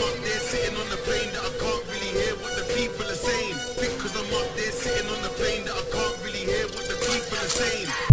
I'm up there sitting on the plane that I can't really hear what the people are saying. Because I'm up there sitting on the plane that I can't really hear what the people are saying.